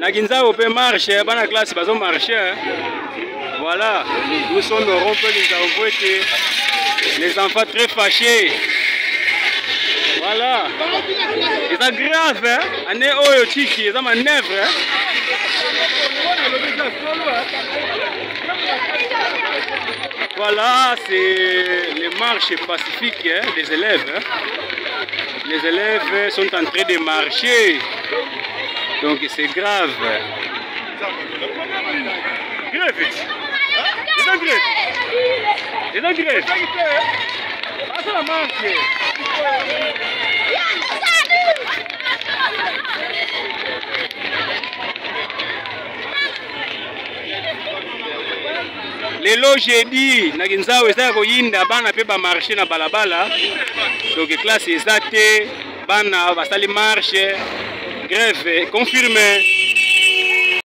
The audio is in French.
na kinzao mpe marche bana classe bazo marche hein. voilà nous sommes rond-point kinzaombwete les enfants très fâchés voilà eza grave ane oyo tiki eza hein. Voilà, c'est les marches pacifiques hein, des élèves. Les élèves sont en train de marcher. Donc c'est grave. Grève. C'est un grève. C'est un grève. Ah, ça la marche. lelo jeudi na kinzao eza ya koyinda bana mpe bamarshe na balabala donc classe eza te bana basali marche grève confirme